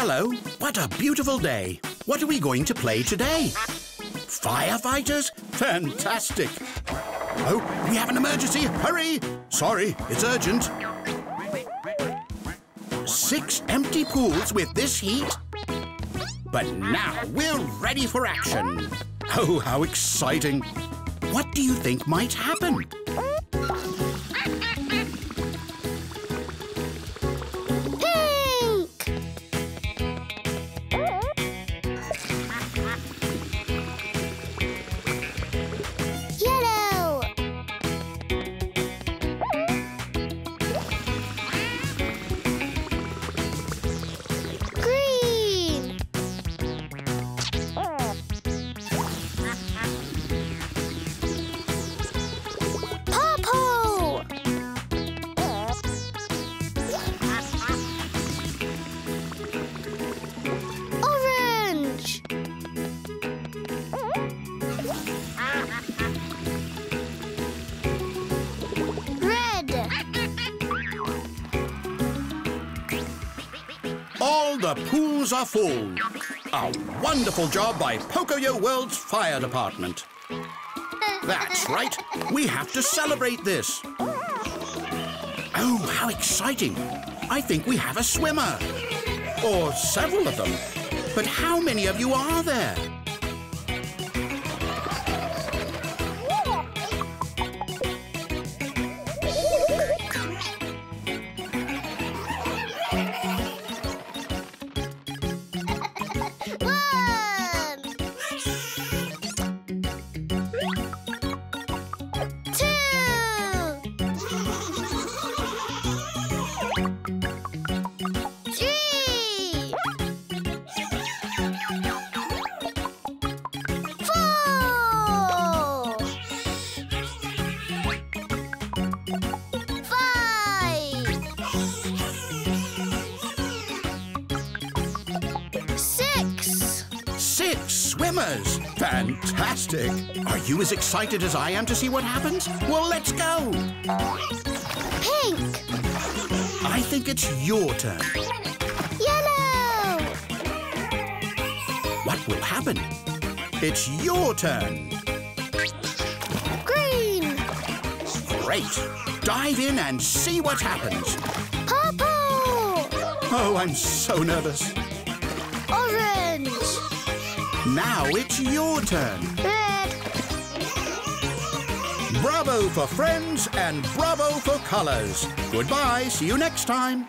Hello. What a beautiful day. What are we going to play today? Firefighters? Fantastic. Oh, we have an emergency. Hurry! Sorry, it's urgent. Six empty pools with this heat? But now we're ready for action. Oh, how exciting. What do you think might happen? All the pools are full. A wonderful job by Pocoyo World's fire department. That's right. We have to celebrate this. Oh, how exciting. I think we have a swimmer. Or several of them. But how many of you are there? Fantastic. Are you as excited as I am to see what happens? Well, let's go. Pink! I think it's your turn. Yellow! What will happen? It's your turn. Green! Great. Dive in and see what happens. Purple! Oh, I'm so nervous. Orange! Now it's your turn. Bravo for friends and bravo for colors. Goodbye. See you next time.